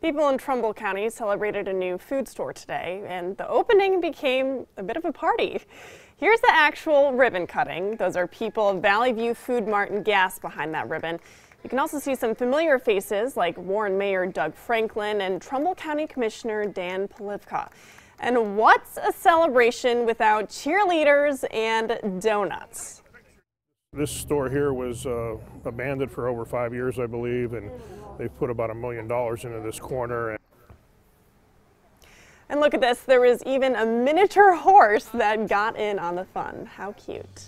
People in Trumbull County celebrated a new food store today, and the opening became a bit of a party. Here's the actual ribbon cutting. Those are people of Valley View Food Mart and Gas behind that ribbon. You can also see some familiar faces like Warren Mayor Doug Franklin and Trumbull County Commissioner Dan Polivka. And what's a celebration without cheerleaders and donuts? This store here was uh, abandoned for over five years, I believe, and they've put about a million dollars into this corner. And look at this, there was even a miniature horse that got in on the fun. How cute.